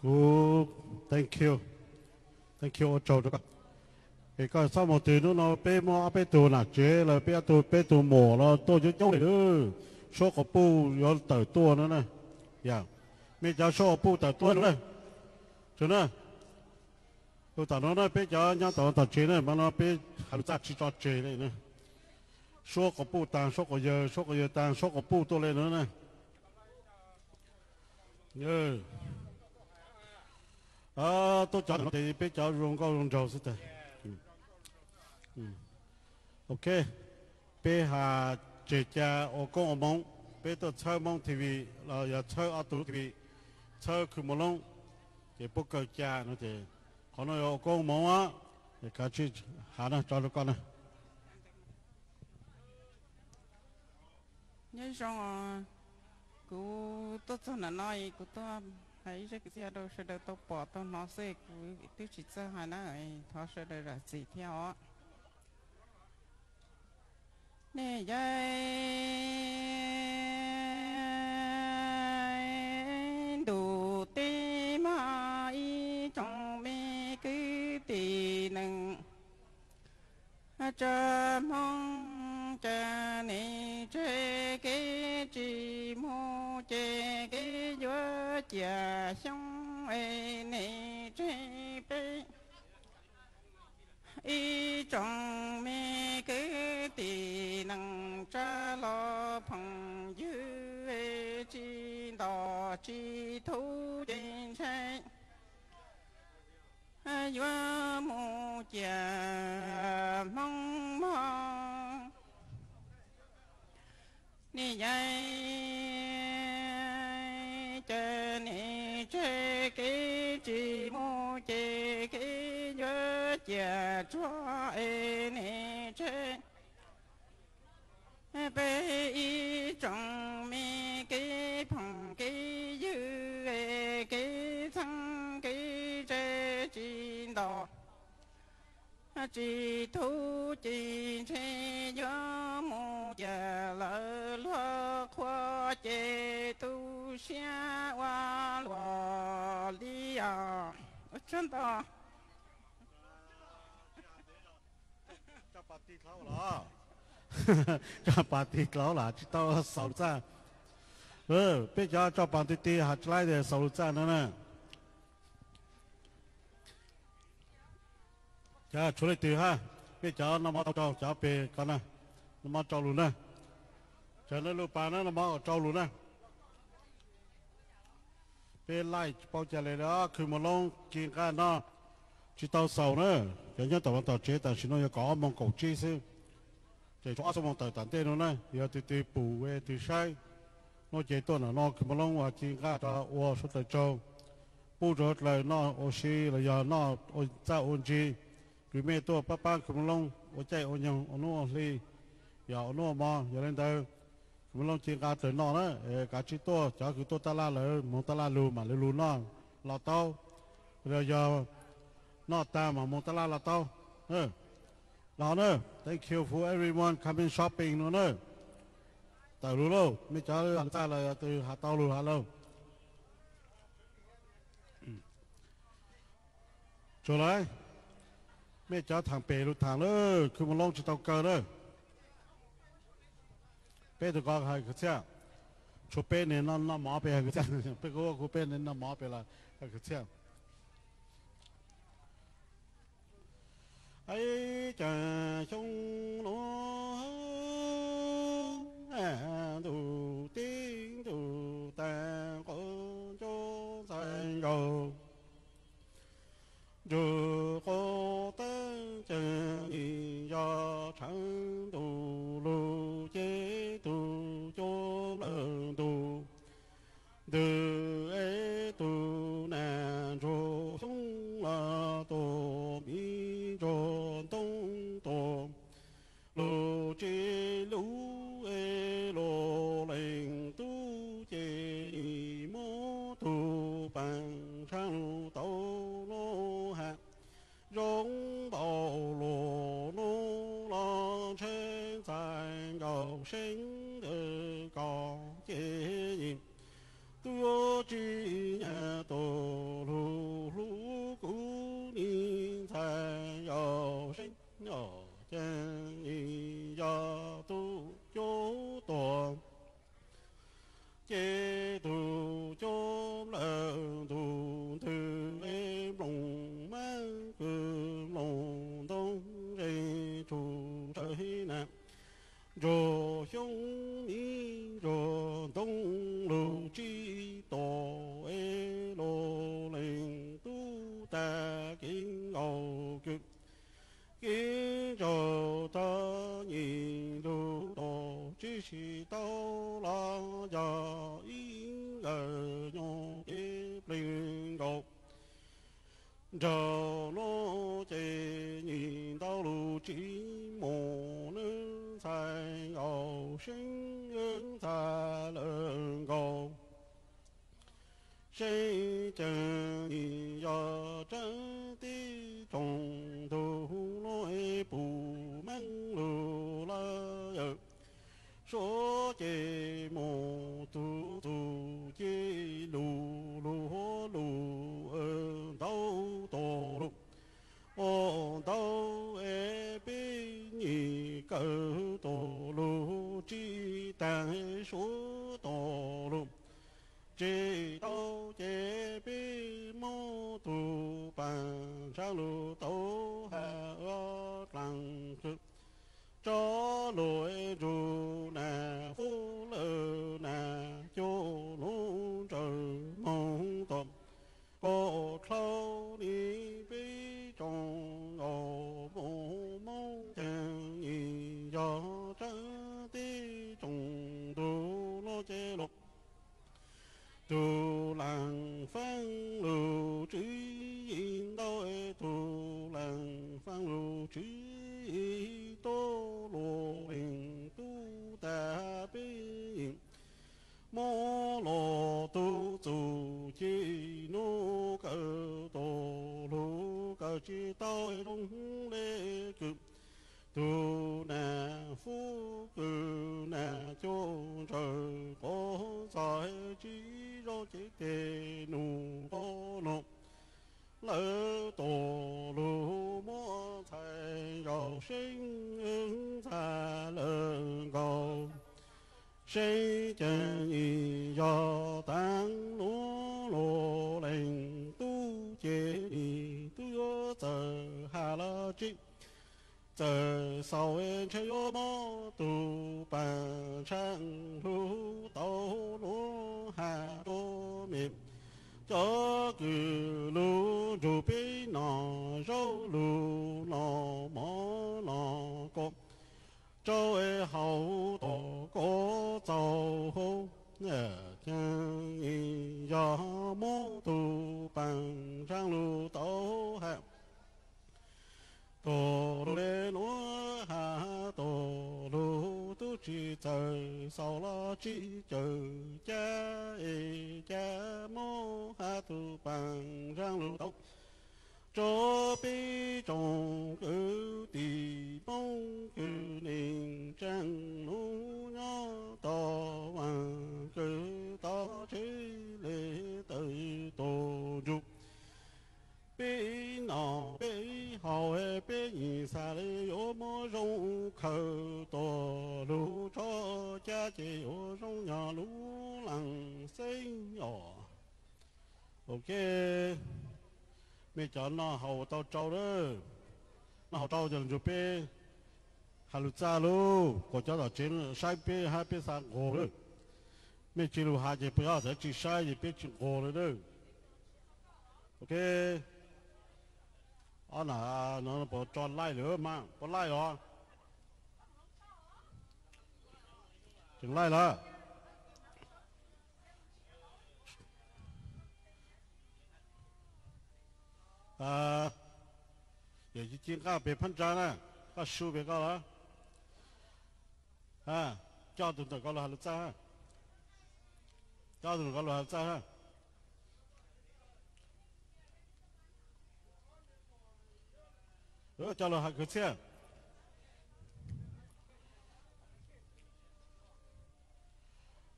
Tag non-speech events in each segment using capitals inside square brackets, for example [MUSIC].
굿 땡큐 땡큐 오초드가 이거 사모드는 너 빼모 앞에 도나 죄라 빼도 빼도 뭐라 또 저쪽에 쇼코뿌 열달 또는 야 매자 쇼코뿌 달 또는 저는 또 다른 빼자 냐 다른 다 죄는 만나 빼 하루 자치 저 죄는 쇼코뿌 땅 쇼코여 쇼코여 땅 쇼코뿌 또래는 예 à tôi chọn thì bây giờ dùng câu dùng trâu sẽ ok bây hà chỉ cha ô con ô mong bây chơi mong TV là giờ chơi ở tủ TV chơi cứ một long thì bốc cơ cha nó thì có nó ô con mong á thì chi hà nó cho nó con này nhớ rằng cú tôi cho nó nói cứ tôi thấy cái xe đâu sẽ đâu tốt bỏ tốt nó sẽ cú tôi chỉ cho hai nó ấy thọ sẽ đâu là gì theo á. Nè, dây, đủ tê mà y trong mê cứ tì nâng chờ mong cha ni chê cái chi mô chê cái dua cha xong ê e ni chê bê y trong mi cứ tì năng cha lo phong dư ê e chi đò chi thu trên xe gió mô cha mong dây trên ni chê ký chi mô chê ký nhớ cha cho ê ni chê. Bê y trọng mi ký phòng ký dư ê ký thân ký chê chi đò. Chỉ thu chỉ thế gió mu chờ lỡ chê tu xia hoa lò li à chân to. Cho bà tí khấu là. Cho bà tí khấu là chỉ tao sầu ra ừ bây giờ cho bà tí tí hạt lại để sầu ra nữa nè. Cha chú lại từ ha. Bây giờ nó mà cho cháu về con nè nó mà cho luôn nè cho nên lúc bà nó nó mau trâu luôn nè bên lại bao giờ lấy đó, khi long kiên cái nó chỉ tàu sầu nữa. Cho nên tàu tàu chế tàu xin nó có mong cầu chế sư thì cho xong mong tàu tận tên luôn nè giờ từ từ bù về từ sai nó chế tôi là nó long và kiên cái đó ô số châu bù rớt lại nó ô xí giờ nó ô ta ôn chi. Rồi mẹ tôi papa khi mà long ô chạy ô nhung ô nó ô giờ ô nó mà, giờ lên tàu มันลองจีกาเตือนนอนะเอกาชิโตจ้าคือโตตาลาเลยมงตาลาลูมาเลยลูนอเลาเต้าเรือยอนอตามามงตาลาลาเต้าเออเราเนอะ thank you for everyone coming shopping เนอเนอะแต่รู้แล้ไม่จ้าเลยอันตาเลยตือหาเต้าลูหาเราจบเลยไม่จ้าทางเปรูทางเลยคือมันลองจะเต้าเกินเลย bây giờ các hay cái gì chỗ bè này nó nó mỏ bè cái gì bây giờ cái bè này nó mỏ bè là cái gì ấy chờ chung nó đủ tin đủ tài có cho sai cầu dù có ta chờ đi cho chẳng từ tạng số tổ lùng chỉ đâu chế bi mô tu bàn sa lu tấu hạ ơ tăng sự cho lỗi rồi chi tôi đúng lê cực tu na phu cư na chô trời có giải trí do chế tề nụ có nụ lỡ tổ lù mô thầy rồi sinh ứng thà lỡ cầu sinh chân y do tăng chi sau em chơi ô mô tù bà trang hữu tàu lũ hạ đô niệm. Cho cử lũ rù nọ râu lũ nọ mó nọ cộp Cho ế hậu tổ cố tàu hô Nhờ chàng y gió mô tù bà trang lũ tàu 路都还。tổ lê lúa hà tổ lô tu chỉ trời sau lo chỉ chờ cha ê cha mô hà tu bằng răng lô tóc cho bi trong cứ tì bông cứ nên trăng nô nhỏ to hoàng cứ to chế lệ tới tổ dục bi nọ bi hậu hệ bi nhị sa lê yo mô rong khờ tổ lũ cho cha chế yo rong nhà lũ lăng sinh nhỏ ok mẹ chọn nó hậu tao trâu đó nó hậu trâu dần rồi bi hà lũ cha lũ có cho nó trên sai bi hai bi sang ngô đó mẹ chỉ lũ hai chế bây giờ chỉ sai gì bi chỉ ngô rồi đó ok อ๋อน่ะน้องพอจอนไล่หรือมาปอไล่หรอถึงไล่ละเอ่อเดี๋ยวจริงๆก็ไปพันจานะก็ชูไปก็ละอ่าเจ้าตุนตะก็ละหรือจ้าเจ้าตุนก็ละหรือจ้า ờ cho lo hạt cái xe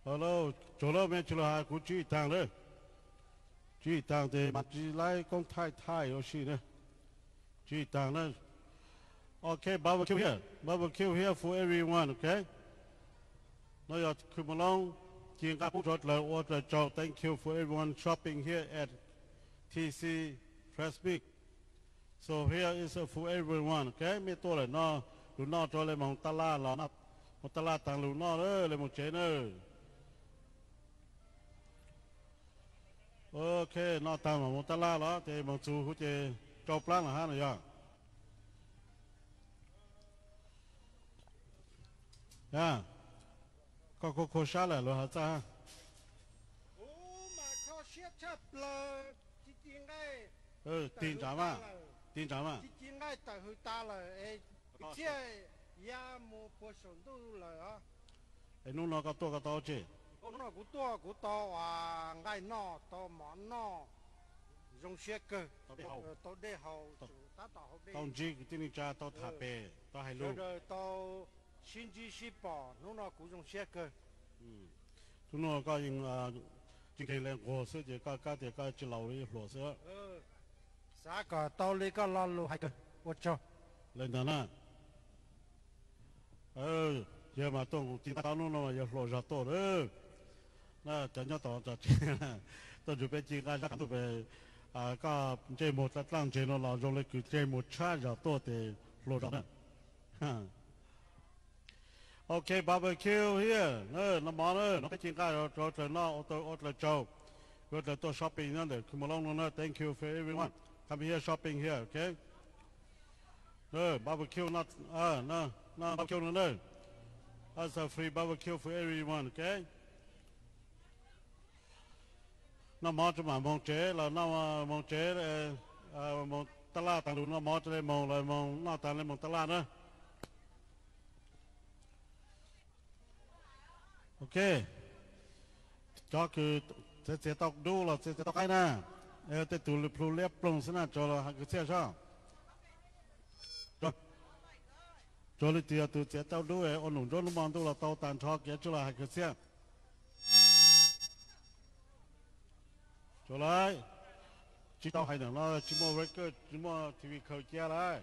hello chỗ lo mẹ chỗ lo hạt cũng chỉ tăng đấy chỉ tăng thì mặt. chỉ lại con thái thái ở xí nữa chỉ tăng đấy okay barbecue here barbecue here for everyone okay now you come along thank you for everyone shopping here at TC Presbyterian. So here is uh, for everyone, okay? Mi to le no, lu no cho le mong tala lo na, mong tala tang lu no le le mong che ne. Okay, no tang mong tala lo, te mong chu hu che cho plan là ha này ya. Ya. Có có có sao lại lo hả cha? Ô mà có siết chập là chỉ tiền đây ờ tin trả mà tin trả mà chỉ chỉ ngay tại hồi ta là ê Ờ, chia ya một bộ sản tu là á. Ai nó nó có to có to chứ nó cũng to cũng to à ngay nó to món nó dùng xe cơ. To đi hậu to hậu To- hậu đi tao chỉ cái tin trả tao thả bè tao hay rồi luôn rồi tao xin chỉ xin bỏ. Nó nó cũng dùng xe cơ. Chúng nó có những à chỉ cái là hồ sơ thì có có thì có chỉ lâu đi hồ sơ ờ sao cả tao lấy lo lu hay cơ 我 cho lên đó nè à. ờ giờ mà tôi cũng tin tao nó mà giờ lo ra tôi đấy, nè chẳng cho tao cho [LAUGHS] tôi chụp cái chỉ cái chắc tụi về à có chơi một cái tăng chơi nó là rồi lấy cứ chơi một cha ra tôi thì lo ra nè [LAUGHS] ok barbecue here. nè, nó no nè, nó cái cái rồi rồi rồi nó ô tô ô tô châu. Rồi rồi tôi shopping nè, để come along nữa. Thank you for everyone. Come here shopping here, okay? No, barbecue not ah no no barbecue no no. That's a free barbecue for everyone, okay? Nó mò cho mà mong là nó mong chế là mong tala la đủ nó mò cho lên mong là mong nó tàng lên mong nữa. ok cho cứ sẽ sẽ tóc đu là sẽ sẽ tóc cái na ờ để tụ lực plu lép plong sẽ na cho là cái xe sao cho cho lịch tiệt tụ sẽ tao đu ấy, ôn nụ cho nó mang tụ là tao tàn cho cái cho là cái xe. Cho lại. Chỉ tao hay được nó chỉ mua record, chỉ mua TV khởi kia lại.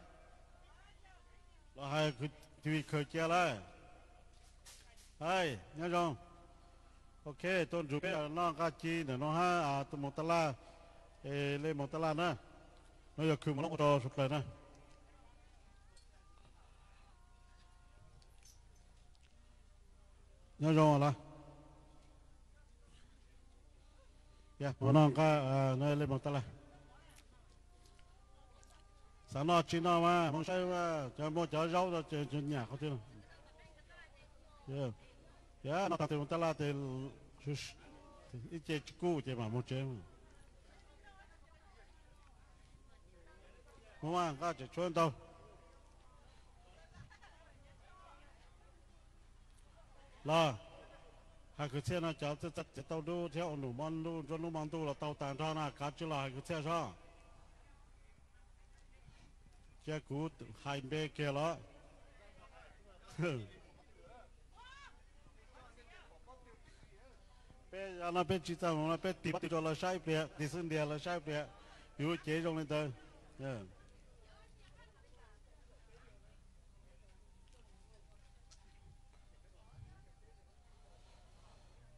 Là hai cái TV khởi kia lại. Hai nhớ không? Ok tôi chuẩn bị nó cái chi để nó ha à tôi một tala ê lên một tala nữa nó giờ cứ một lúc đó sụp lại nữa nhớ không là. Dạ một nó cái à lên một tala sáng nó chỉ nó mà không sai mà cho mua cháo rau cho cho nhà có tiền Yeah. Yeah, nó tao ta la te thì ít chế cũ chế mà một chế mà. Mà cái chế chuẩn đâu. Là hai cái xe nó cháu sẽ chắc tao đu theo nụ mòn đu cho nụ mòn đu là tao tàn ra na cá chứ là hai cái xe sao. Chế cũ hai bê kia đó. [LAUGHS] bé nó bé chỉ tao nó bé tìm tìm cho là sai bẹ thì xin địa là sai bẹ yếu chế trong lên tới yeah.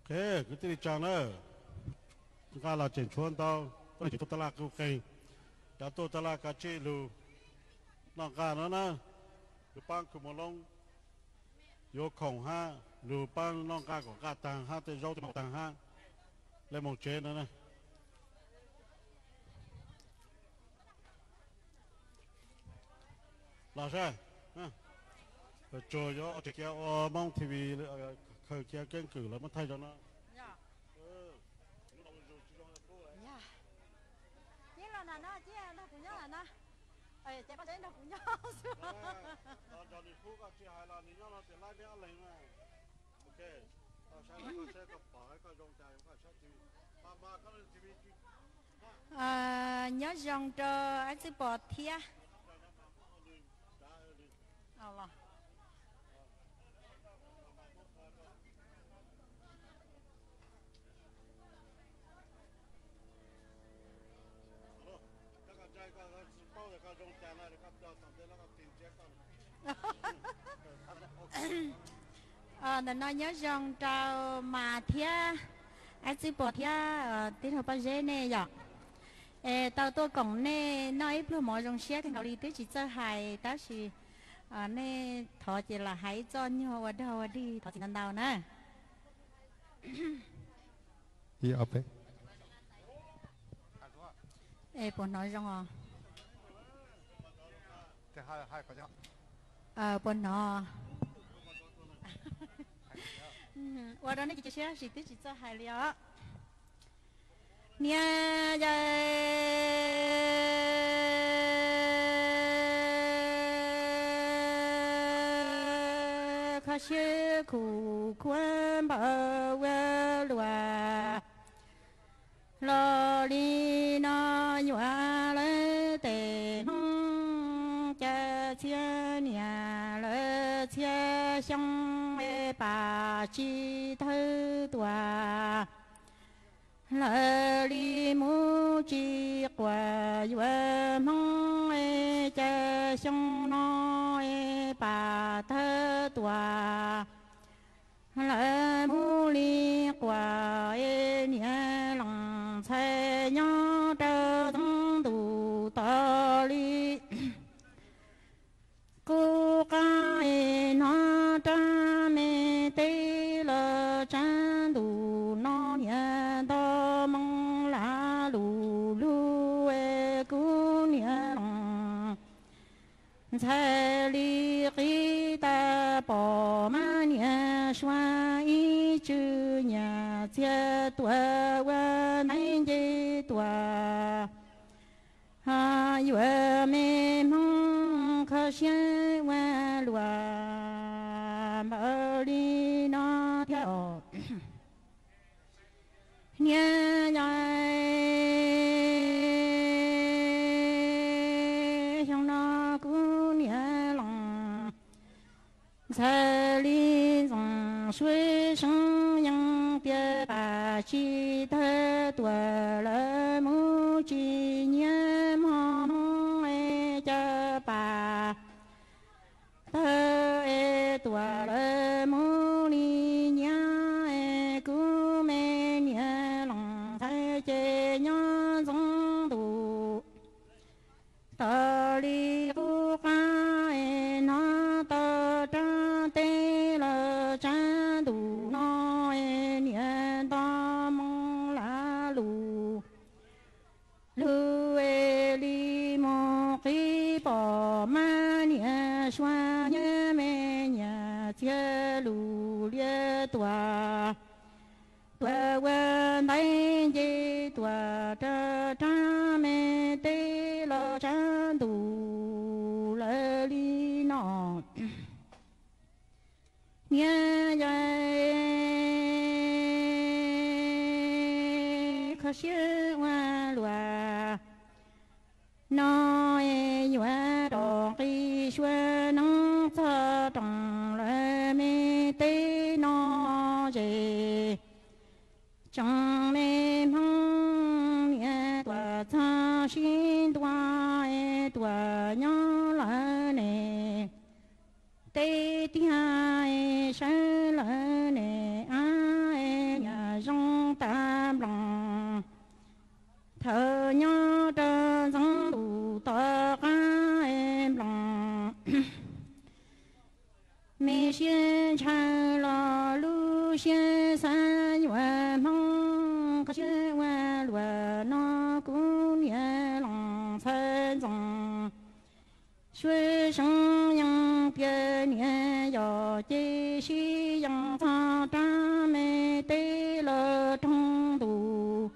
Ok cái tí chàng nữa chúng ta là chuyển chuan tao tôi chỉ tôi là cái cây đã tôi ta là cái chế lù. Nó cả nó nè. Cái băng của một lông. Vô khổng ha. Lù băng nó cả của cả tàng ha. Tới rau tới tàng ha. Lên một chế nữa nè. Là sao ha rồi cho cho thì kia mong TV khờ cha kén cử lại mất thay cho nó là nó nó nhớ là nó ấy chạy bắt cho cái chị hai là nhớ nó thì lại bé lên mà ok tao sẽ lấy cái anh sẽ bỏ thia Allah [COUGHS] Ờ nó nói nhớ dòng cho mà thia. Anh sẽ bỏ thia ờ tí thôi bao giờ nè dạ. Ê, tao tôi còn nè nói lúc mà trong xe thì họ đi tới chỉ cho hai đó thì à nè thọ chỉ là hai cho nhau ở đâu đi thọ chỉ lần đầu nè [COUGHS] đi ở bên ê bọn nói rằng à thì hai hai 我让你这些是自己做好了。娘呀，可是苦困不温暖，老里那女儿得弄家千年了家乡。Bà chi thư tòa. Lê li mu chi quả yuê mong ê cha xong nói bà thơ tòa. Xoa y chư nhà chia tuổi dài khó xin hoa lùa, nó cũng nhẹ lòng thân dòng xuôi sông yang bia nhẹ yo chi si yang cha ta mê tê lơ trong tù.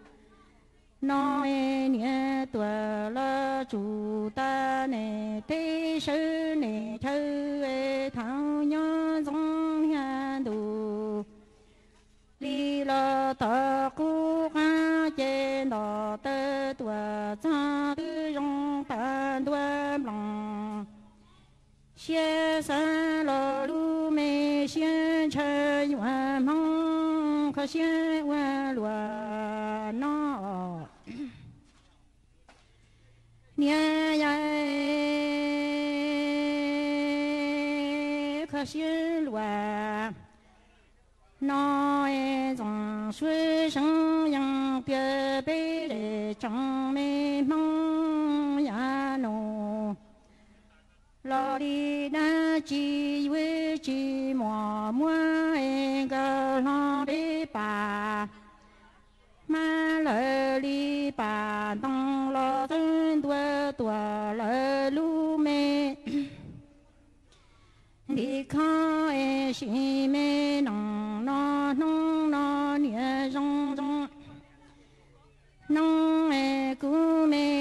Nó mê nhẹ tuổi lơ chủ ta nè tê sư nè thơ ê thảo nhớ giống nhà tù. đi lơ tờ xia sa lo lu mê xia chơi yuan mong khó xia hoa lùa nó nhà dài khó xia lùa nó e dòng suy sinh yang bia bê lệ trong đi na chi với chi mò mua e ga lo đi bà ma lơ đi bà đông lo thân tua tua lơ lu mê đi khó e si mê nong no nong no nia rong rong nong e cú mê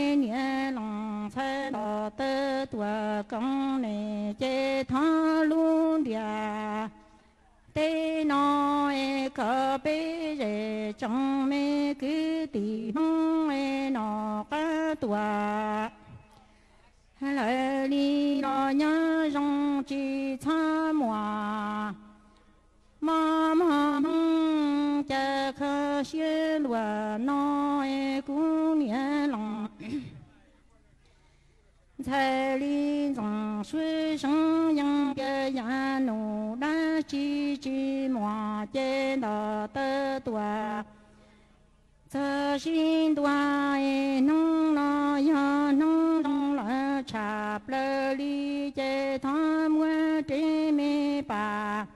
và con tua công nè chê thọ luôn địa nó ê cờ bê rê trong mê cứ tì mong e ê nó cá tùa. Lời đi lo nhớ rong chi cha mùa. Mà mà mong chờ khờ xuyên và nó 彩铃上水上扬个呀奴那叽叽莫见到的多，这心多哎弄了呀弄弄了差不了里这他们真没把。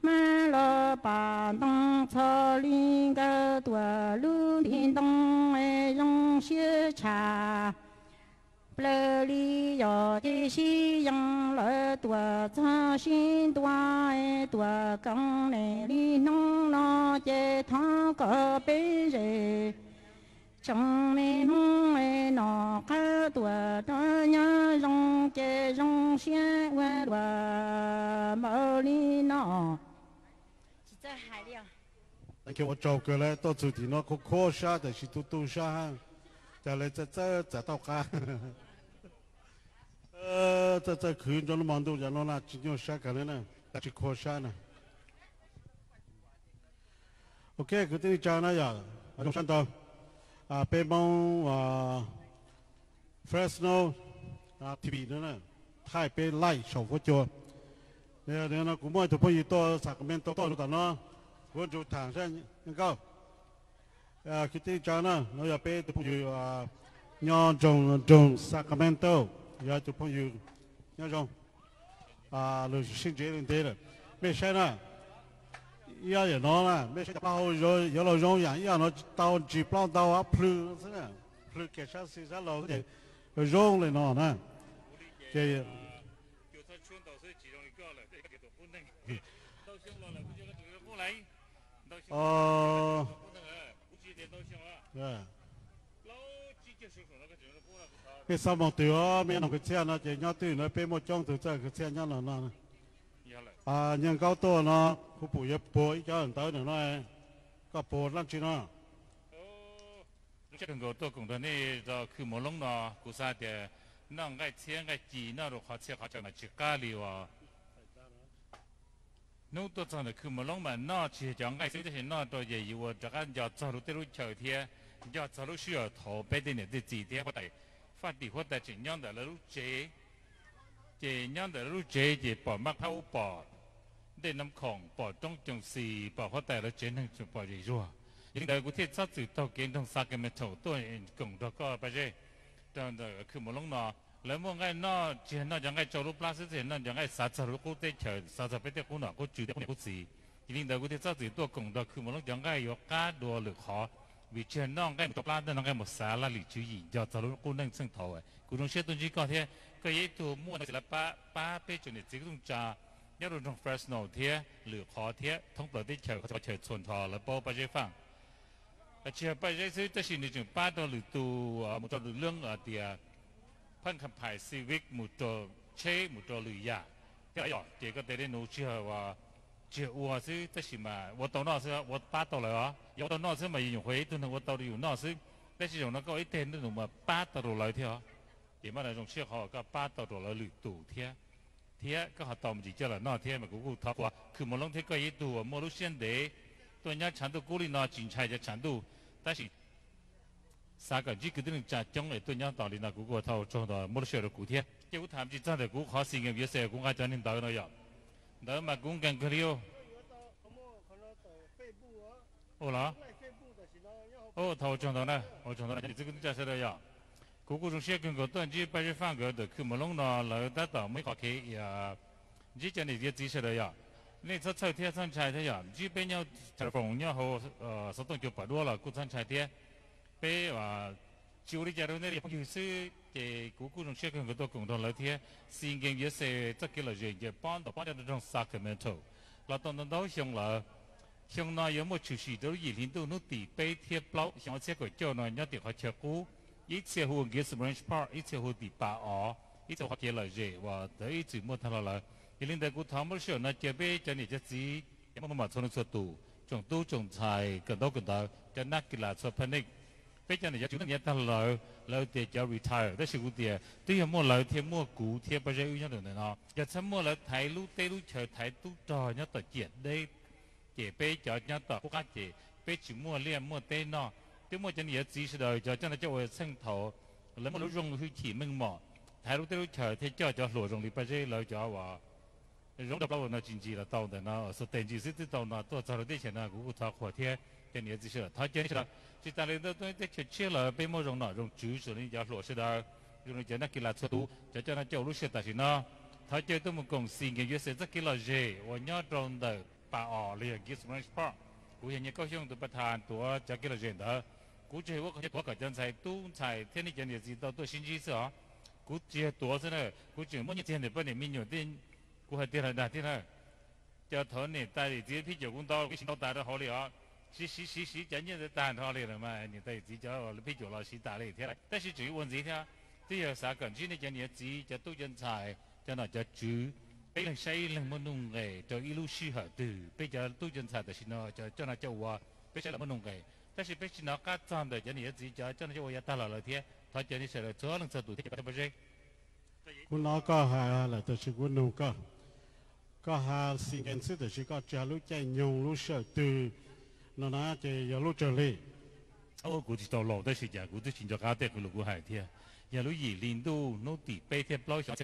马老把当草林个多路林东哎用雪茶。了里要的西洋了多扎心多爱多刚来里弄了这他个本人，正美梦哎那个多这样容这容先问多毛里那。在海里啊。叫我做嘅咧，多做啲咯，佢 call 沙定是嘟嘟沙，就嚟即即就到家。 呃，在在口音叫侬忙到伢侬那今天下课了呢，去考下呢。OK，搿点讲那呀，啊，侬想到啊，北蒙啊，Fresno 啊，TV 的呢，台北来小佛教，然后呢，古莫就不一到啥个面到到到呢，我就唐山能够，啊，搿点讲呢，侬要北都不有啊，鸟种种 Sacramento。e tu pon yu nya jong a lo xin jie ren de le me sha na ya ye no la me sha pa ho yo yo lo jong o ya no tao ji plan tao a plu se na plu ke sha si。cái sao mong tựa mẹ nó cái xe nó chỉ nhau tựa nó bé một trong từ chơi cái xe nhau nó nó. À nhân cao to nó khu bụi yếp bụi cho anh tới nữa nó có bụi lắm chứ nó. Chắc ngồi tôi cũng thấy này giờ cứ một lúc nó cứ sao thì nó ngay xe ngay chỉ nó rồi khó xe khó cho nó chỉ cá đi vào nó tôi chọn là cứ một lúc mà nó chỉ chọn ngay, xe thì nó tôi dễ yêu và chắc anh giờ cho lúc tới lúc chờ thì giờ cho lúc sửa thổ bé đi này thì chỉ thế có thể 发地或者怎样的路节，怎样的路节就把麦抛把，ได้น้ำของปอดต้องจงสีปอดเขาแต่ละเจนทั้งจุปอดใหญ่รัวยังแต่กูเทียบซัดสื่อตัวเกณฑ์ต้องสักกันมาถูตัวเองกงตัวก็ไปเจ้ตอนเด็กคือมันลงนอแล้วมึงไงนอเจนนอยังไงจอรูปลาสเจนนอยังไงสัตว์สรุปกูเตะเฉยสัตว์ไปเตะกูหนอกูจุดกูสียังแต่กูเทียบซัดสื่อตัวกงตัวคือมันลงยังไงยกก้าดัวหรือขอ วิเชียนน้องก็มตกปลาได้น้องก็หมดสาละหลีชื่อหญิงยอดสรุปกูนั่งซึ่งถอ้กูต้องเชื่อตุนจีก็เทียก็ยิ่งตัวมั่วศิลปะป้าเป้จนเนี่จีกตุงจาเนี่ยรุ่นทองเฟรชโนเทียหรือขอเทียท้องเปิดที่เฉยเขาจะเฉยส่วนทอแล้วโป้ไปใช้ฟังเชื่อไปใช้ซื้อจะชินในจุดป้าตัวหรือตัวมุตโตหรือเรื่องเดียพันคำภายซีวิกมุตโตเชมุตโตหรือยาที่อ่อนเจก็ได้ได้นูเชื่อว่า 就我是这是嘛，我到那时我八到了啊，要到那时嘛，用回都能我到底有那时，那是用那个一点那种嘛八到多来天啊，另外那种信号个八到多来六度天，天个好到我们就叫了那天嘛，姑姑他话，去莫龙天个伊多，莫路先得，对人家成都鼓励那警察就成度，但是三个只个都能加奖的，对人家道理那姑姑他做到莫路的姑古天，结果他们就站在古好新间，比如说古家叫大导那样。那嘛，公干可了。哦啦。哦，他我讲到呢，我讲到呢，你这个介绍的呀。各个中学跟个短期白日放个都去没弄呢，老大到没搞开呀。你讲的这仔的呀。你说秋天上菜的呀，基本要台风，然后呃，十栋就不多了，过上菜天，被啊。chủ đi chào nơi địa sư để cố cố trong xe cùng với cùng đoàn lái thiê xin kính với xe tất cả là gì để bán tập bán trong Sacramento là toàn toàn đó xong là xong nói có một chú sĩ đó gì liên tục nút tỷ bê thiê bao xong xe của cho nói nhớ tiền họ chờ cũ ít xe hồ ghế Branch Park ít xe hồ đi Ba ó ít xe họ chơi là gì và tới ít chữ mua thằng là liên tục cố tham một số nó chơi bê cho nên chắc gì em mà mà thôi nó tù trong tu trong tài cần đâu cần đó cho nát kỳ là cho panic bây giờ này chúng ta nhận ta lỡ lỡ thì cho retire. Đó sự tiền tuy là mua lỡ thì mua cũ thì bây giờ ưu nhau được nó giờ xem mua lỡ thấy lũ tê lũ chờ thấy tu trò nhá tờ chuyện đây chỉ bây giờ nhá tờ quốc gia chỉ bây chỉ mua liền, mua tê nó tuy mua chân giờ chỉ sự đời, cho cho nó cho sinh thổ. Lấy một lũ rong hư chỉ mừng mỏ thấy lũ tê lũ chờ thì cho cho lũ rong đi bây giờ lỡ cho vào rồi đập lâu nó chính trị là tàu để nó sự tiền chỉ sự tàu nó tôi cho nó đi chuyện nó cũng thoát khỏi thiên Thái chế 了其他人都在在吃吃了被某种那种举手人家说是的有人叫他给他吃毒叫叫他叫路线但是呢他叫这么公司应该也是这给了谁我娘中的把奥利给什么时候我现在高兴的把他都交给了人的。估计我感觉我可能在东财天天见面自己都多心几次啊估计多次呢估计目前见面不能没有人我还在那里呢叫他呢带你截屏结婚到微信都带到好里啊。是是是是，真正的蛋汤里了嘛？你在自家了啤酒老师打了一天，但是只有问这天，只些啥感觉？你讲你自己都人菜，叫那家猪，别人谁那么弄个，就一路适合的，别家都人菜的是呢，叫叫那叫我，别弄个，但是的，你自己叫，在那叫我打了了天，他叫你说了，做能做多天，不不？我老个还了，都是我弄个，个还是跟吃的是个，假如在用肉上对。那那这养路这里，我估计到老的时间估计 o gudito loo te shijia gudu shinjo ka te kulu guhai te ya, ya lu yi lindo notti pe te plau shan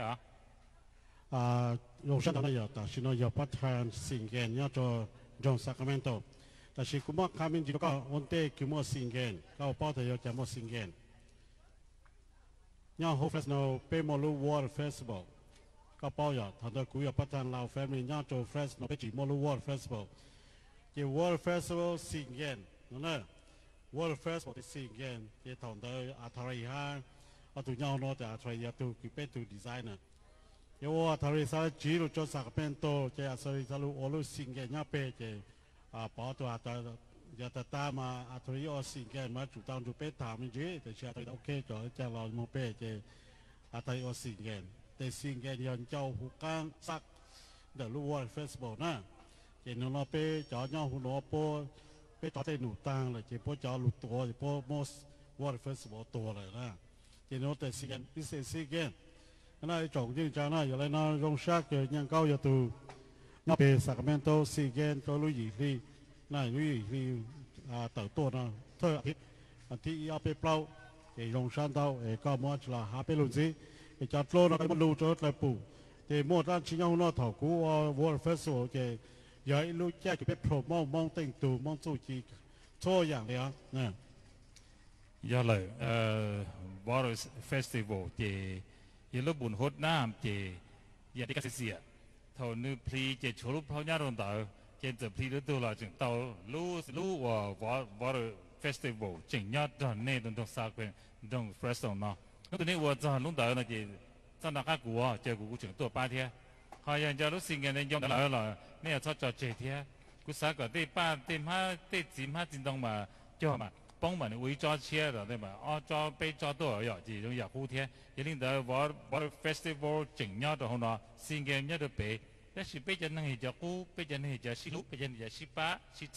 啊。啊路上的呀，但是 na, nyan jongo ya, lu na lu shia lindo wa, chuachin. nhau hô phép nào pe mò lu war festival. Các bao giờ thằng tôi cúi ở bắt chân lao family nhau cho phép nào pe chỉ mò lu world festival. Cái world festival sinh gen nó nè world festival thì sinh gen cái thằng tôi à thầy ha. Ở tụi nhau nó thì à thầy à tụi cái pe tụi designer. Cái war thầy sao chỉ được cho sạc bên tổ cái à thầy sao lu olu sinh gen nhau pe cái à bảo tụi à giờ ta ta mà à thôi yo xin cái mà chủ tao chủ bé thảo như thế thì sẽ thấy ok rồi cha lo mua bé chứ à thấy yo xin cái thì xin cái nhân châu hú cang, sắc để lưu vào facebook na chỉ nó nó bé cho nhau hú nó po bé tao thấy nụ tang là chỉ po cho lụt tua chỉ po most World Festival tua rồi na chỉ nó thì xin cái đi xin xin cái cái này chọn chương trình này, giờ này nó rong sắc rồi nhân cao giờ từ. Nó bé Sacramento xin cái cho lưu gì đi 那由于你啊等多呢，特啊第一要被包，诶用山刀诶搞么子啦，哈被路子，诶加多呢么路走来补，诶莫咱只要那头股啊，我分数嘅，有一路加就被 promo 蒙定度蒙做起，错样了，嗯。giờ là Boris Festival thì giờ lúc buồn hốt nam thì giờ đi các sự kiện thầu nữ phi thì chủ lúc phao nhau rồi đó 现在皮都丢了捡到 lose lose water festival 整样的那种都三块 don't 那个那我正好弄到那个站到那个我叫姑姑请坐天好像叫做新概念用了那样才叫几天我三个对半对半对几块金刚嘛叫什帮忙的我抓起来对吧阿张被抓到了呀这种也不甜给你的我我的 festival 整样的话呢新概念都背但是毕 si paa jaa naa jaa ku paa jaa naa jaa si lu paa jaa naa jaa si pa si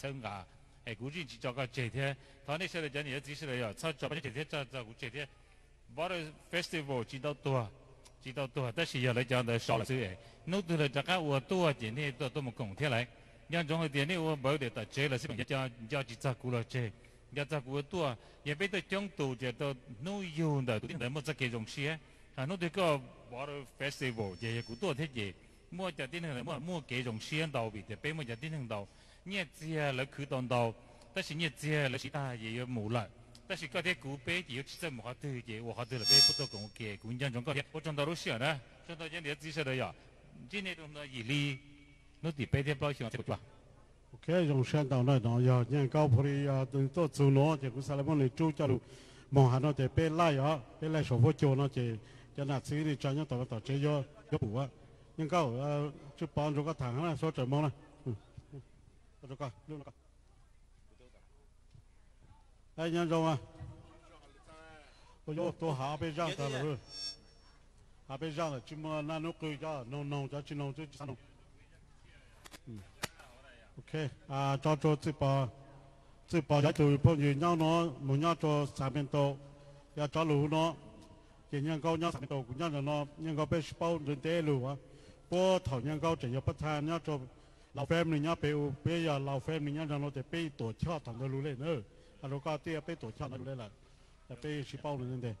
姐 bottles festival 知道多知道多，但是原来讲的少 tua 了这个沃多 jaa lai jaa ta saa suu ai, nuu taa lai jaa kaua tua jaa ni ai ta ta muu ka muu taa and water festival 也有古 ya ku. mua cho tin hàng mua mua cái dòng xuyên đầu bị thì bé mua cho tin hàng đầu nhẹ chia là cứ đòn đầu ta chỉ nhẹ chia là chỉ ta gì mù lại ta chỉ có thể cú bé chỉ có chỉ một hạt thứ gì một hạt thứ là bé bắt đầu cùng cái cũng nhân trong cái trong đó xuyên đó trong đó nhân để gì sẽ đấy à chỉ này trong đó gì đi nó thì bé thêm bao nhiêu tiền chưa ok dòng xuyên đầu này đó, giờ nhân cao phải từ tổ chức nó thì cũng sẽ là một người chú cho được mong hà nó để bé lại à bé lại số vốn cho nó thì cho nên xử lý cho nhau tao tao chế cho cho bùa nhưng câu ờ, chú bọn chúng các thằng là số trở mong này. Ừ. Ừ. Chúng có luôn nó có đây nhân dùng à. Ôi dồi tôi hạ bên răng ta rồi hạ bên răng là chỉ mà nano cười cho nông nông cho chỉ nông cho chỉ nông ừ. ok à cho cho chị bà chị bà đã từ bao nhiêu nhau nó muốn nhau cho sản bên tổ. Ya cho lũ nó. Chỉ nhân câu nhau sản bên tổ cũng nhau là nó. Nhân câu bên bao đến tế lũ à bố thảo nhân cao chỉ nhập bất than nhá cho lão phim này nhá bêu bây giờ lão phim này nhá rằng nó để bây tổ cho thằng nó lùi lên nữa à nó cao tia bây tổ cho nó lùi là là bây chỉ bao lùi lên đây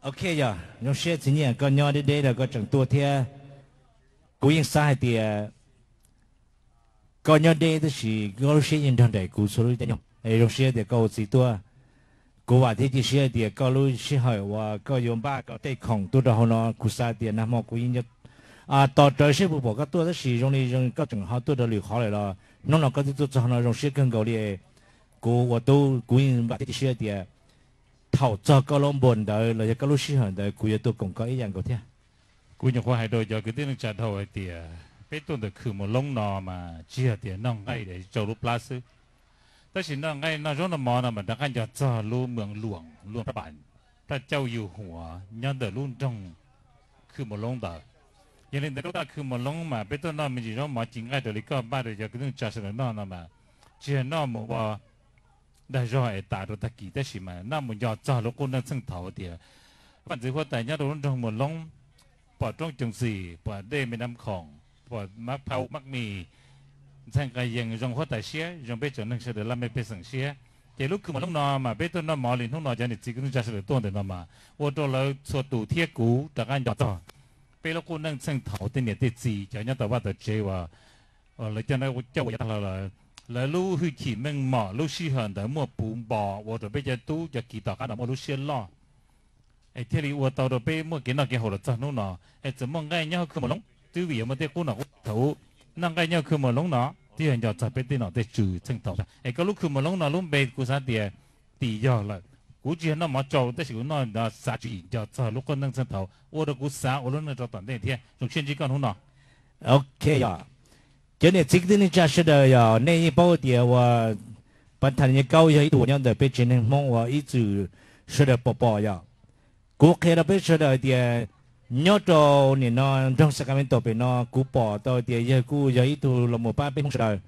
ok giờ nó sẽ chỉ nhận con nhau đi đây là con chẳng tua thia cú yên sai thì con nhau đây thì chỉ ngô sẽ nhận thằng đấy cú số lùi đây nhung ấy nó sẽ để câu gì tua cô và thế chỉ xe thì có luôn xe hỏi và có dùng ba có tay không tôi đã hôn nó cú sa tiền nam mô cú yên nhất à tỏ trời sẽ bộ các tôi rất xì trong đi trong các trường họ tôi đã lựa khó lại là nó là có tôi cho nó trong xe cần cầu đi cô và tôi cú yên và thế thì xe thì thầu cho có lông buồn đời là có lúc xe hỏi đời cú tôi cũng có ý dạng có thế cú nhà khoa hai đôi giờ cái tiếng trả thầu thì biết tôi được khử một lông nò mà chia tiền nong ngay để cho lúc lá sư แต่คือมันลงนอมาเจียเตียน้องไงเดี๋ยวจะรู้ปลาซื้อแต่สิน้องไงน้องร้อนมอนะมันดังกันจะจ่อรู้เมืองหลวงหลวงพระบาทพระเจ้าอยู่หัวยันเดือดรุ่นจงคือมันลงเดือยังเล่นแต่รู้ว่าคือมันลงมาเป็นต้นน้องมันจีร้องมาจริงไงเดี๋ยวก็บ้านเดี๋ยวจะคืองจัดเสนอน้องนะมาเจียน้องบอว่าได้รอไอ้ตาตัวตะกี้ได้สิมาน้ามันยอดจ่อลูกคนนั้นซึ่งเถาเดียววันที่ว่าแต่ยันเดือดรุ่นจงมันลงปอดต้องจงสี่ปอดเด้ไม่น้ำของปอดมักเผามักมี rằng cái gì rong hoa tài xế rong bé chỗ nâng sẽ được làm bé sẵn xế thì lúc cứ mà lúc nào mà bé tôi nó mỏ lên lúc nào cho nên chỉ cứ cho sự tuôn để nó mà ô tô là số tủ thiết cũ đã ăn nhỏ, to bé lúc cô nâng sang thảo tên nhiệt gì cho nhau tàu bắt tàu chơi và lấy cho nó cho vậy là là là lúc huy chỉ mình mỏ, lúc xí hận để mua bùn bò ô tô bây giờ tú cho kỳ tàu cả đó mua lúc xí lo ai thế thì ô tô rồi bé mua cái nào cái hồ là cho nó nó ai chỉ mong cái nhau cứ mà lúc tư vị mà thế cô nào cũng thấu Nangai nya kumalong 头上哎，个 hen 龙呢？龙背古山 peti na te cu ting tau 家在如果能成头，我 kumalong na lum be ku？OK 呀 sa 这个人家事的呀，那一包的我把他那搞一下，一多样的 chi 蒙我一组说的 hunna ok jau. Nhớ trò nè nó trong Sacramento bên nó cú bỏ tôi thì giờ cú giờ ít tuổi là một ba bên không sợ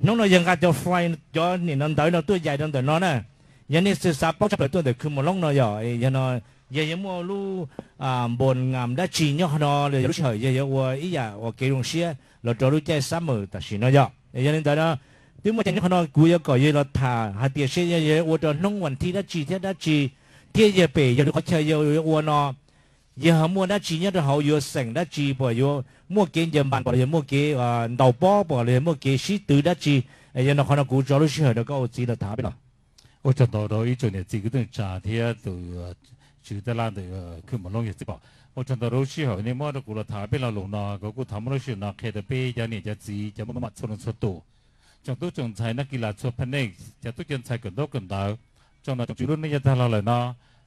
nó nói dân ca cho fly cho nè nó tới nó tôi dài trong đời nó nè giờ nên sự sắp bóc chấp tôi để cứ một lúc nó giờ giờ nó giờ giờ mua lu à bồn ngầm đã chỉ nhớ nó để lúc trời giờ giờ qua ý giờ qua kỹ thuật xia là trò lúc chơi sắm mờ ta chỉ nó giờ giờ nên tới đó nếu mà chẳng nó cú giờ gọi giờ là thả hạt tiền xia giờ giờ qua trò nông hoàn thi đã chỉ thế đã chỉ thế giờ bể giờ có chơi giờ qua nó giờ mua đã chỉ nhớ được hậu giờ sành đã chỉ bỏ giờ mua kiến giờ bàn bỏ giờ mua kiến à đầu bó bỏ giờ mua kiến sĩ tử đã chỉ giờ nó nó cú cho lúc chơi nó có chỉ là thà biết rồi 我就到到一九年自己都炸天都住得啦，都佢冇弄嘢知噃。我就到到时候你摸到古啦，台边啦龙啦，嗰个他们都算啦，佢哋俾有年就知就冇乜乜出能出到，仲都仲系那几啦出喷呢，就都仲系更多更多，仲嗱仲住到呢一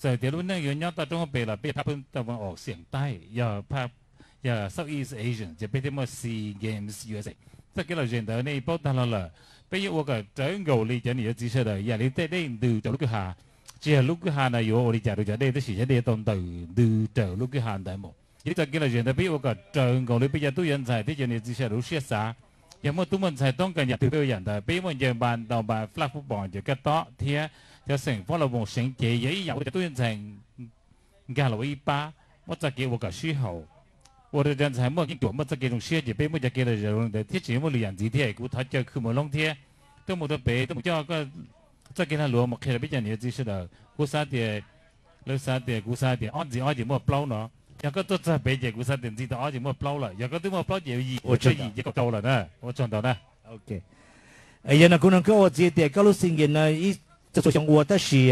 giờ tiếng lúc này người ta trong học bề là biết tháp hơn ta ở xiềng tay giờ pháp giờ Southeast Asian giờ biết thêm SEA Games USA tất cả là chuyện đó này bao ta là bây giờ cái trái ngầu lý cho nhiều chỉ sợ đời giờ lý tết đây từ chỗ lúc cái hà chỉ là lúc cái hà này vô đi chợ được chợ đây tới chỉ chợ đây tồn từ từ trở lúc cái hà một chỉ tất cả là chuyện đó bây giờ cái trái ngầu lý bây giờ tôi nhận giải thế cho nhiều chỉ sợ đủ xiết mà tôi mình giải tông cả nhà tôi bây giờ đó bây giờ mình giờ bàn đầu bài flag football giờ cái đó thì ờ, 就成方了冇成几嘢有就都变成加落一巴我再给我个需求我的人才莫经多么这个种设计，被莫就给了人的贴钱莫两几天，古他就去莫弄贴，都莫得白，都莫叫个这给他罗莫开了比较年纪是的，古啥的，六啥的，古啥的，按字按字莫包呢。有个都真系俾只古实定知道，我就冇包啦。有个都冇包要二，我出二一个够啦呢，我撞到呢。 ok 哎呀，那可能跟我这点高路新人呢，一这 cho số trong ta xì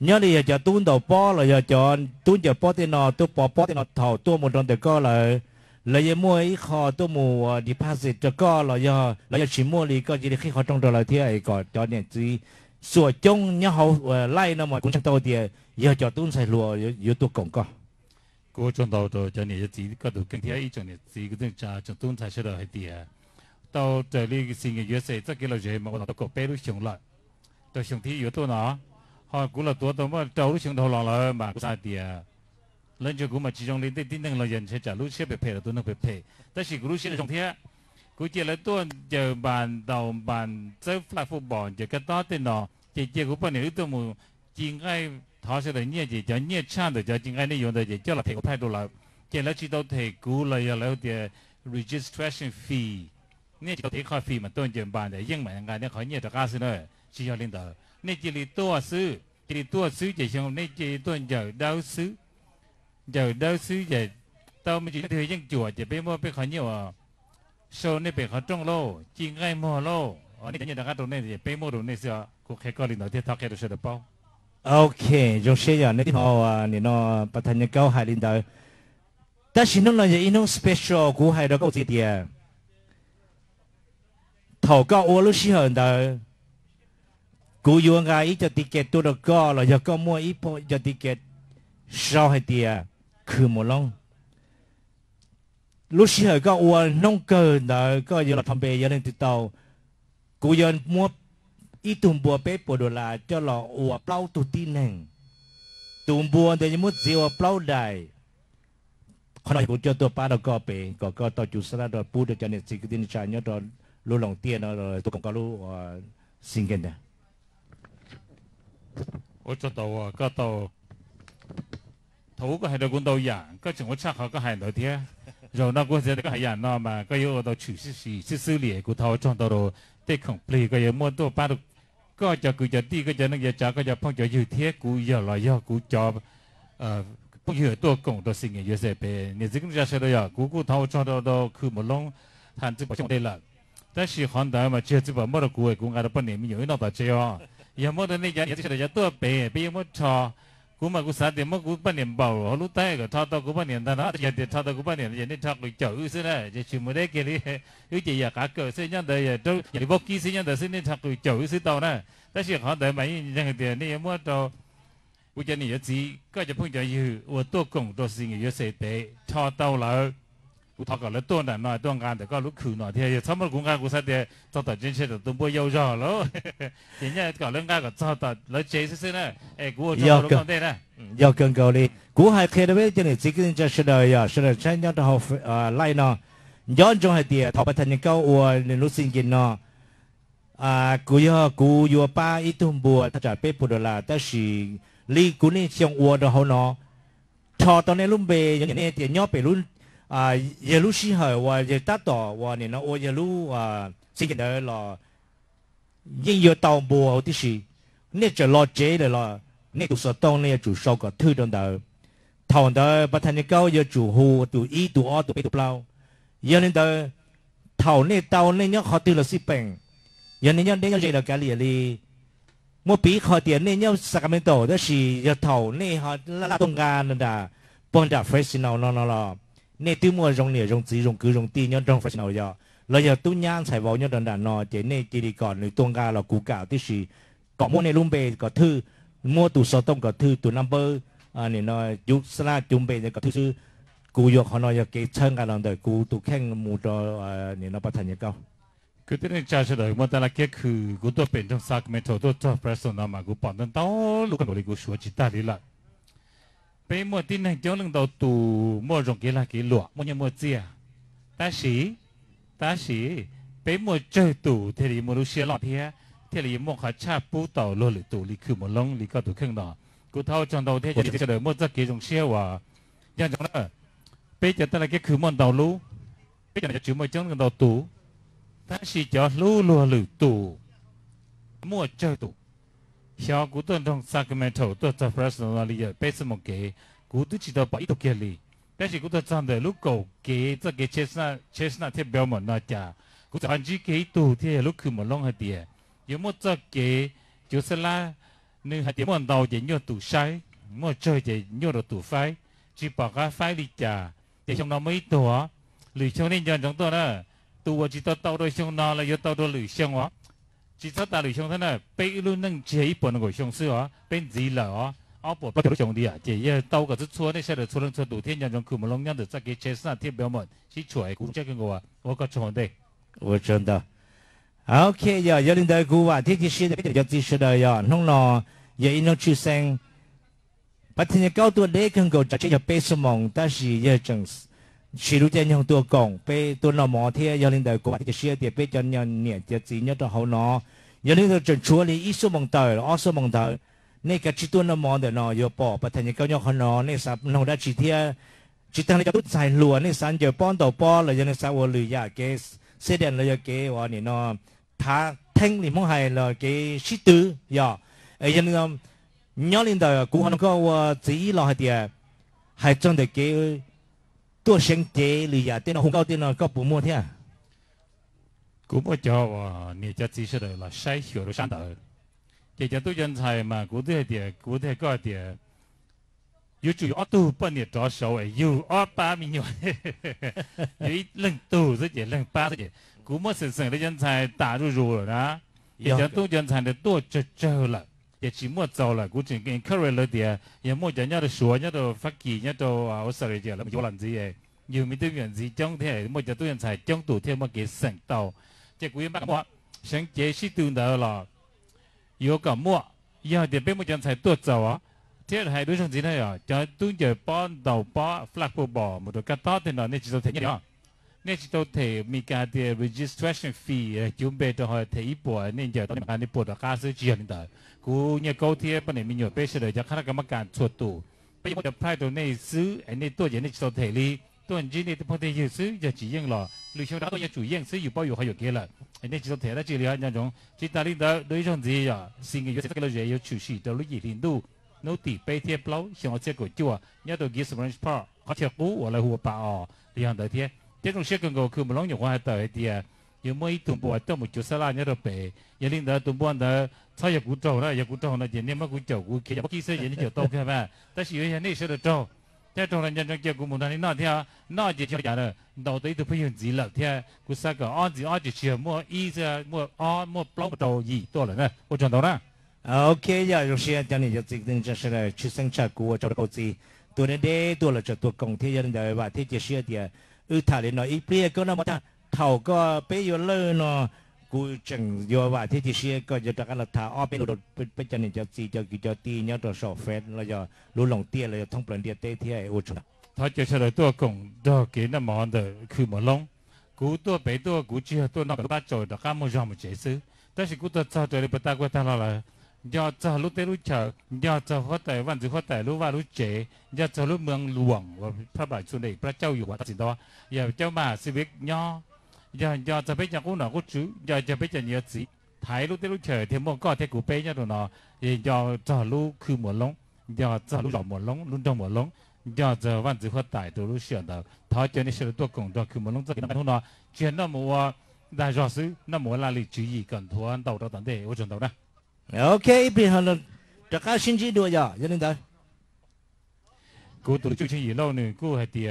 nhớ đi giờ tuôn đầu po là giờ cho tuôn giờ thì nó tuôn po thì nó thầu tuôn một đồng để co là là mua ít kho tuôn mù deposit cho co là giờ là giờ chỉ mua đi co chỉ để khi họ trong đó là thế ấy còn cho nên chỉ sửa chung hậu lai nó mà cũng chắc tôi thì giờ cho tuôn xài lùa giờ tuôn cổng co cô đầu rồi cho nên chỉ có được kinh tế ít cho nên chỉ cái chuyện cho tuôn xài sẽ được hay tiền tao trở đi xin người USA chắc là gì mà nó có bê lúc xuống lại cho chúng thi yếu tố nó họ cũng là tố tôi mà trâu chúng đầu lòng là mà ra thì lên cho cũng mà chỉ trong lên tin năng là dân sẽ trả lúc sẽ bị phê là tôi nó bị phê ta chỉ cũng lúc sẽ trong thế cũng chỉ là tôi giờ bàn đầu bàn chơi fly football giờ cái đó thì nó chỉ chỉ cũng bao nhiêu tôi muốn chỉ ngay thọ sẽ được nhẹ chỉ cho nhẹ chăn được cho chỉ ngay này dùng được chỉ cho là thầy có thay đổi là chỉ là chỉ đâu thầy cũng là giờ là thì registration fee นี่จะเทคอฟีมันต้นเจียมบานแต่ยิ่งเหมือนกันเนี่ยเขาเนี่ยจะกล้าซื้อเลย sư do lên tờ nên chỉ là tu sư chỉ là tu sư chỉ xong nên chỉ tu giờ đau sư giờ đau sư giờ tao mới chỉ thấy những chùa chỉ biết mua biết khó nhiều à sau này biết khó trung lô chỉ ngay mua lô ở đây những cái đồ này thì biết mua đồ này sao cũng khai có lên tờ thì thao khai được sẽ được bao ok chúng sẽ giờ nên họ nên nó bắt thành những câu hai lên tờ ta chỉ nói là những nó special của hai đó câu gì à, thầu cao ô lúc xí hơn tờ cú vua ít cho ticket tôi được co là giờ mua ít po cho sau hai tia khử một lon lúc xưa có ua nông cờ nợ, có giờ là thằng giờ lên từ tàu. Cú giờ mua ít tùm bùa bé bùa đô cho là ua plau tụt tin nè tùm bùa thì mua rượu plau đài. Khi nói cũng cho tôi ba đầu có bể có có tàu chủ sara đó bù cho nên sinh cái tin trái nhớ đó lô tiền rồi, tôi cũng có lô ờ, sinh cái này 我做到啊，嗰度土嘅係度管到人，嗰仲我出口嘅係度啲，然後呢嗰時嘅係人啊嘛，佢要我度廚師師師師嚟個頭裝到度，啲窮皮嘅嘢摸到巴度，嗰就佢就啲嗰就呢嘢就嗰就幫咗要貼古又來又古做，誒不如多講多先嘅嘢先俾，你自己就識到呀，古古頭裝到到佢冇窿，攤子冇上地啦，但是看到嘛，只只話冇得古嘅古，我哋不念有呢度就知哦。 ยามดันนี่ยันยันที่เราจะตัวเปย์ไปยามชอกูมากูสาเดียมากูปั้นเนี่ยเบารู้แตก็ทอดตัวกูปั้นเนี่ยตอนนั้นยัเดียทอดตัวกูปั้นเนี่ยยันี่ชักลุยเจาะอือซึ่งได้จะชิมไม่ได้เกลี่ยอื้อจะอยากกเกิดซึ่งยันเดียจะอยากบอกกี้ซึ่งยันเดี๋ยซึ่งนี่ชักลุยเจาะอือซึ่งเต่านแต่เชื่อเขาแต่ไม่ยังเดียนี่ยามว่าเรากูจะนี่จะจีก็จะพึ่งจะยื้ว่าตัวกงตัวสิ่งอยู่เสพเปย์ทอดเต่าแล้ว กูทักกันแล้วตัวนั้นน้อยตัวงานแต่ก็ลุกขึ้นหน่อยที่ไอ้ทั้งหมดกูงานกูสัตย์เดียตัดตัดจริงๆแต่ตัวบ่ยาวๆแล้วอย่างเงี้ยก่อนเรื่องงานก็ตัดตัดแล้วเจ๊ซื่อๆนะไอ้กูจะรู้กันได้นะยาวเกินเกาหลีกูหายเคยได้เจอเนี่ยสิ่งจะเสนอยาเสนอใช้ยอดหอบไล่เนาะย้อนจงให้เดียทอไปทันยังเก้าอัวในรู้สิ่งกินเนาะอ่ากูย่อกูยัวป้าอีทุ่มบัวถ้าจะเป็นปุดลาแต่สิลีกูนี่เชียงอัวเนาะเนาะทอตอนนี้ลุ่มเบอย่างเงี้ยเดียย่อไปรุ่น bề lúc à giờ lúc xí hở và giờ ta tỏ và này nó uo giờ lúc à xin cái đó là nhưng giờ tàu bùa thì gì nè chờ lo chế rồi là nè tụ sở tông nè chủ sau có thư trong đó thằng đó bắt thành cao giờ chủ hồ tụ y tụ o tụ bê tụ bao giờ nên đó thầu nè tàu nè nhớ họ tư là xí bèn giờ nên nhau nên nhau là cái gì đi mua bí họ tiền nên nhau Sacramento đó là giờ thầu nên họ là đông ga nên là bọn đã Fresno nó nó là nè tiêu mua rong nè rong chỉ rong cứ rong ti nhon trong phát nào giờ là giờ tu nhan xài vào nhon đàn đàn nọ chế nè chỉ đi còn người tuông ga là cú cào tí gì có mua nè lum bề có thư mua tủ sổ tông có thư tủ number à nè nó chụp sla chung bề có thư cú yok họ nói cái chân cái lòng đời, cú tủ khen mua cho à, nè nó bắt thành nhau cứ thế này cha sẽ đợi, mà ta là cái cứ cú tôi bên trong sạc mình thổ tôi cho personal mà cú bản thân tao lúc còn đi cú sửa chỉ ta đi lại bây mua tin này cho lần đầu tù mua rồng kia là cái lụa mua nhà mua chia ta sĩ ta sĩ bây mua chơi tù thì đi mua lúc xia lọt thế, thì đi mua khá cha bú tàu lô lì tù lì khử một lông lì cao tù khưng đó cụ thâu trong đầu thế chỉ cho đời mua rất kia rồng xia và nhân trong đó bây giờ ta là cái cứ mòn đầu lú bây giờ là chỉ mua cho lần đầu tù. Ta sĩ cho lú lùa lử tù. Mua chơi tù. 像股东同三巨头都在佛山那里有，凭什么给？股东知道把伊都给哩，但是股东长得如果给这个钱呢，钱呢他不要么？哪家？股东反正给一头，他要六千五弄下地，要么再给，就是啦。你下地么？稻子要土晒，么蕉子要了土肥，只怕个肥哩。下，这种农没土啊，离乡人一样种土啦，土话只在稻子乡拿了，要稻子离乡哇。其实大陆兄弟呢被路人截一波那个凶手啊变截了啊阿婆不懂兄的啊这一到个子戳那下的戳人车天将军苦不容易的再给钱上天表满记住爱国家给我啊我可吃皇我知道。ok 呀幺零零八啊天的别给人的呀弄弄呀弄出生白天搞 in the golden lake chỉ lúc trên nhung tua cổng pe tua nó mò thế giờ lên đời của bạn cái xe thì pe cho nhân nhẹ thì chỉ nhớ cho hậu nó giờ lên đời chuẩn chúa li ít số mong tờ, ở số mong tờ, nên cái chỉ tua nó mò để nó giờ bỏ bắt thành cái nhau họ nó nên sắp nó đã chỉ thế chỉ tăng lên chút dài lùa nên sáng giờ bón tàu bó là giờ nên sao vừa lười ya cái xe điện là giờ cái và này nó thả thanh thì mong hay là cái sĩ tư, ấy giờ nên um, nhớ lên đời của họ có chỉ lo hay thì hay trong đời cái 多生地里呀，电脑红高电脑高不摸天。cũng có cho và nhiều cho chỉ là là sai hiểu được sáng tạo kể cho tôi nhân才 mà cũng thế thì cũng thế có thì yêu chủ yếu tu bao nhiêu đó số ấy yêu ở ba mươi nhiều yêu lần tu rất nhiều lần ba rất nhiều cũng mất sự sự nhân才打入入了啊kể cho tôi nhân才的多这这了 也只莫走了，古阵 encourage 了点，也莫人家的说，人家都发起，人家都啊，我说了点，有人子耶，有没得人子讲的，莫就多人才讲多天莫给省到，这古也莫莫，想解释多到了，有个莫，以后点别莫人才多走啊，这还多上子呢呀，就多就帮到帮 flag 不帮，莫多个到的呢，你知道怎样？你知道的，米家的 registration fee 准备的话，提一波，你就到你把你拨到卡斯去了的。古年高นี่ยกูเทีคณะกรรมการตรวจู่เยี่ยง 有么一东部啊，东部就是那尼罗北，伊领导东部那草叶不州那也不州那，今年么古叫我，其实不计算今年叫多开嘛，但是有些内些的照，在州人家种结果么，那你哪天啊，哪几天讲了，到底都不用记了，天，古三个二级二级学么，一级么啊么不老一着，多了呢，我讲到了。OK 呀，有时间讲你就最近这是来去生产股，找到工资，多了点多了就多工，天天的话，天天需要点，有他的那一边跟那么大。thầu có bây giờ lơ nó cú chẳng giờ và thế thì xe có giờ chắc là thả ở bên đồ bên chân này cho gì cho cho ti nhớ đồ sổ phép là giờ lũ lòng tia là thông plan địa tê thì ai ô chua thà cho xe là tôi cũng đó cái nó mòn đó cứ mà long cú tôi bây tôi cú chưa tôi nó bắt chồi đó cá mua dòng một chế xứ đó là cú tôi sao trời bắt ta quay ta là do cho lúc tới lúc chờ do cho phát tài vẫn giữ phát tài lúc và lúc chế do cho lúc mường luồng và phát bảo chủ đề biết châu อยู่ว่าสิ่ง đó อย่าเจ้ามาสิบิกย่อ giờ giờ giờ bây giờ cũng nào có chú giờ giờ bây giờ nhớ gì thái lúc tới lúc chờ thì mua có thể cụ bé nhá rồi nào. Giờ giờ lúc cứ mua lông. Giờ giờ lúc lọc mua lông lúc trong mua lông. Giờ giờ vẫn chỉ có tại đồ lúc xưa đó. Tháo cho nên xưa được công đó cứ mua lông rất là không nào chuyện nó mua đã cho sư nó mua là lý chú ý cần thua anh đầu đó tận thế ở trong đầu đó. Ok bình giờ là chắc các sinh chỉ đùa giờ cho nên đó cụ tổ chức chỉ lâu nữa cụ hay thì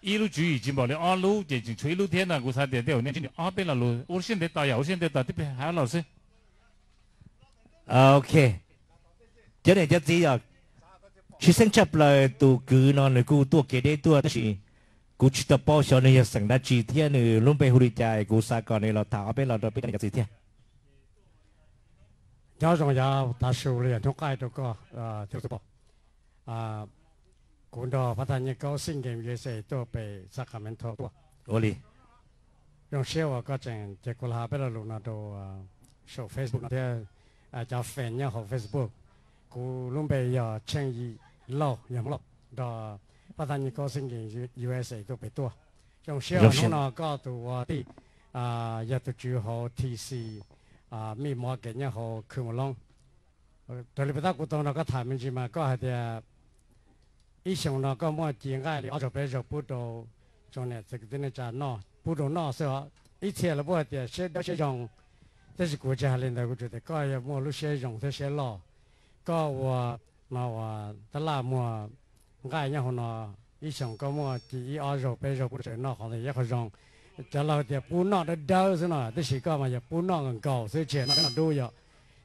一路注意进步了，二路就就吹路天呐，กู才点掉呢，今年二边了路，我现在到呀，我现在到这边还有老师， OK，这里就只有去生chấp lời tụ cử nó là cụ tụ kế đế tụ đó là cụ chỉ tập bao giờ này sẵn đã chỉ thiên nữa luôn bị hủy chạy cụ sa còn này là thảo bên là đó bên này chỉ thiên 有仲有大数嘅人通街度个啊做到 군도 바다니 고신경 예세 또베 사카멘토 오리 용시와 같은 제콜하베라루나도 쇼 페이스북에 아자 팬냐 호 페이스북 구룸베야 챙이 로 양로 더 바다니 고신경 USA 또베 또 용시와 누나 가도 와디 아 야투주호 TC 아 미모게냐 호 크몰롱 돌리베다 구도나가 타민지마 가하데 个系啲以前那个冇见解，我就俾就不到，仲呢这个啲呢就孬。不懂那时候 一切了不的，些那些用，这是国家领导，我觉得个也莫路些用这些老，个我那我得拉莫，俺然后呢，一想个莫第一二肉白肉不是那好的也好用，这老的不那的刀是呢，这是个嘛也不那个高，所以钱那个都要，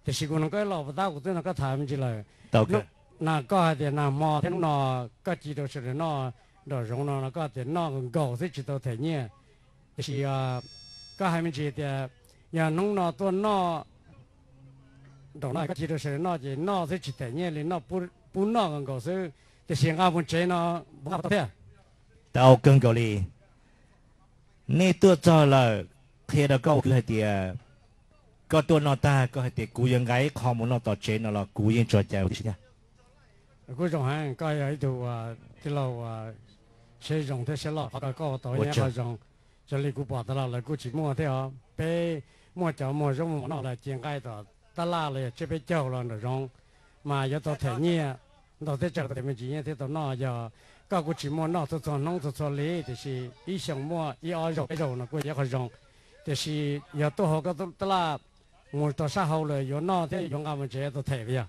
这是个那个老不大个对那个他们起来。 tàu cơ 那个的那么天那个知道是的那那容那那个的那个高是知道太年，是啊，个还没知的，要弄那多那，到那个知道是那的那是知太年的那不不那个高是，就是俺们这那不好的， tàu cưng cầu lì nè tua cho là thế là câu cứ hay tiề có tua nó ta có hay tiề cú yên gái khó muốn nó tỏ chế nó là cú yên cho chạy đi 嗰種係個喺度啊啲路啊，使用啲些落個個導演個用，就你估白得啦，嚟估住摸啲啊，俾摸就摸咗摸落嚟見街度，得啦嚟這邊叫啦那種，嘛有到睇嘢，到啲就點樣子嘢啲到那又。個估住摸那做做弄做做嚟，就是一想摸一二肉一肉那個一個用，就是有多好個都得啦，我到啥好了，有那啲用俺們這都睇嘅。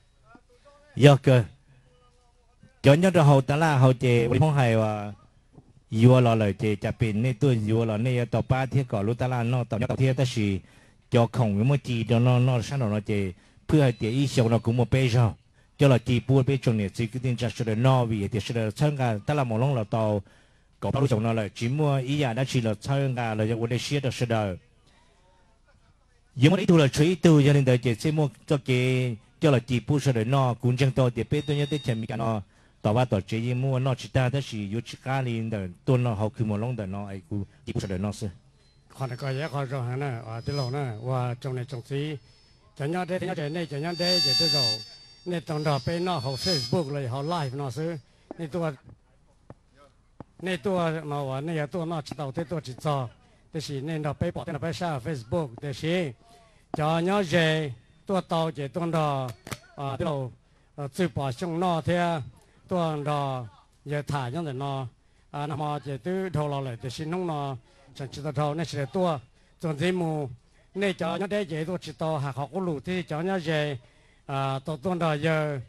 do cơ cho nhớ ra hậu ta là hậu chế không hay và yêu lo lời chế chả bên này tôi yêu lo này tàu ba thiết cỏ lúc ta là nó tàu nhớ thiết ta chỉ cho không với một chi đó nó nó sao nó chế เพื่อให้เตียอีเสียวเราคุ้มไปเจ้าจะเราจีปูไปจนเนี่ยสิ่งที่จะช่วยนอวีเดี๋ยวช่วยเชิงกันถ้าเรามองลงเราโตก็รู้จักนั่นเลยจีมัวอีอย่างนั้นชีเราเชิงกันเราจะวันเชียร์เราช่วยยังไม่ถูกเราช่วยตัวยันเดียวเจ็ดเสมัวจะเกี่ยวเราจีปูช่วยนอคุณจังโตเดี๋ยวไปตัวนี้ได้เช่นมีกันนอ ต่ว่าต่อเจียมัวนอชิตาถ้าสิยุชิกาลินเดินตัวนอเขาคือมอลงเดินนอไอ้กูที่กูเดินนอซึขอนก็ยะขอนจงหันน่ะว่าที่เราน่ะว่าจงในจงสีจะยอดได้ยอดได้ในจะยอดได้จะที่เราในตอนดอไปนอเขาเฟซบุ๊กเลยเขาไลฟ์นอซื้อในตัวในตัวมาว่าในตัวนอชิตาที่ตัวจิตจอแต่สิในดอไปปอดไปแชร์เฟซบุ๊กแต่สิจะยอดเจตัวเตาเจตัวดออ่าที่เราซื้อปอดช่องนอเท่า tuần đó giờ thả những cái nó à nằm ở giờ tư đầu lo lại thì xin nông nó chẳng chỉ đầu nên sẽ tua. Tuần thế mù nên cho những cái gì tôi chỉ to học học lũ thì cho những gì à tôi tuần đó giờ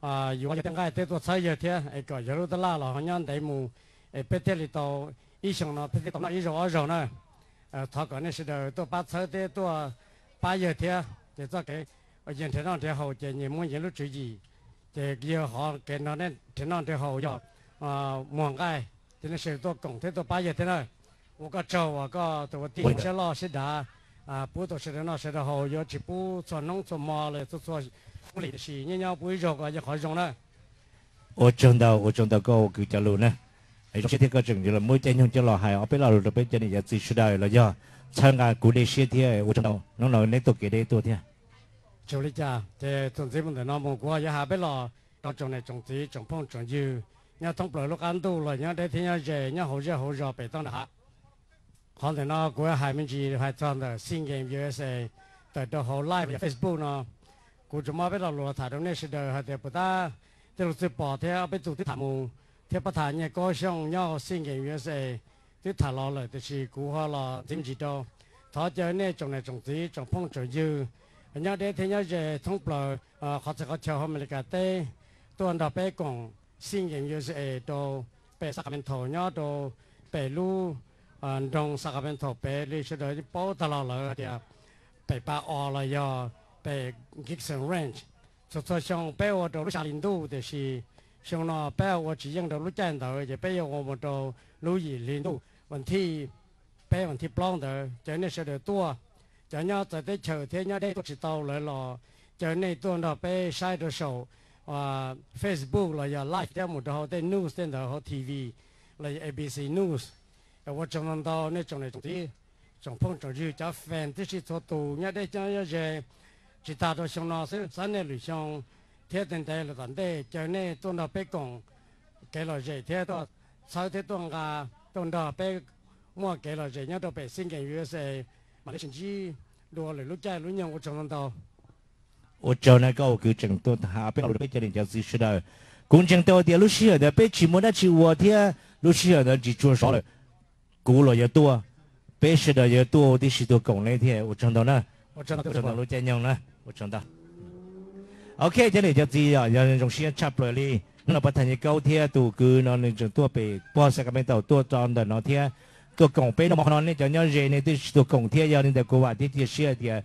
à dù ở trong cái tôi tôi xây giờ thế, ai cái giờ lúc đó là họ nhân đấy mù. Ai bắt à, à, thế thì tôi ý xong nó bắt thế tôi nói ý rồi rồi nữa à thọ cái này sẽ đầu tôi bắt thấy thế tôi bắt giờ thế. Để cho cái ở hiện thế nào thì hậu chỉ những muốn những lúc chuyện gì thì kia họ cái nó nên thì nó thì hậu dọc muộn cái thì nó sẽ tôi cổng thế tôi bao giờ thế này 我个州我个我地些老师的啊，不都是的那些的好，要去不做农做嘛嘞，做做不里的事，人家不会做个也好用呢。我种到我种到个我给叫路呢，哎，这天个种就了，每天用就老海，我别老路这边这里也最知道了呀，参加古的些天我种到，农老那都给的多天。chỗ lý cha thì tuần dưới mình để nó mong qua giờ hà bé lo, trong chỗ này trồng tí trồng phong trồng dư. Nhà thông bởi lúc ăn đủ rồi nhà để thiên nhà về nhà hỗ trợ hỗ trợ bể tông đã họ thì nó của hai mình chỉ hai tuần là xin game USA tại đó họ live Facebook nó. Của chúng mà biết là lúa thả trong này sẽ được hạt để bữa ta. Từ từ bỏ theo bên tụ tiếp thả mù. Theo bắt thả nhà coi xong nhau xin game USA tiếp thả lo rồi thì chỉ của họ lo tìm chỉ đâu thọ chơi này trong này trồng tí trồng phong trồng dư. 人家在天涯街通不了，呃，或者个桥后面的个地，都按照北新营就是诶到北沙边头，然后到北路，嗯，从沙边头北里去到宝塔老楼的，北八二了呀，北 Gibson Range，就说像北我到路下林路的是，像那北我只用到路尽头，就北我们到路易林路，问题北问题不浪的，就那些的多。cho nhau tới phải chờ thế nhau đây tôi chỉ tàu lại lò cho này tôi nó phải sai đồ sầu và Facebook là giờ like theo một đầu tên news tên đầu họ TV là ABC News và vợ chồng ông tao nên chồng này chồng tí chồng phong trong dư cho fan tức là thua tù nhau đây cho nhau về chỉ ta đồ xong nó sẽ sẵn này lùi xong thế tên đây là tận đây cho này tôi nó phải còn cái là gì thế đó sau thế tôi là tôi nó phải mua cái là gì nhau đó phải xin cái USA 马来西亚，罗六罗在六年我找得到。我找那个，我给整顿他，不要被家人家知识的。共产党的路西尔的被起寞的起我天，路西尔的只做少了，古老也多，白石的也多，的许多工人天，我找到呢。我找到，找到，我找到。OK，这里叫只有有人从西安出来哩，那把谈的高铁都去，那你就多被巴士那边多站的那天。To kong pe no mokno ni to nyo nje ni to shi to kong tie yao ni nda koba ti tie shi yao.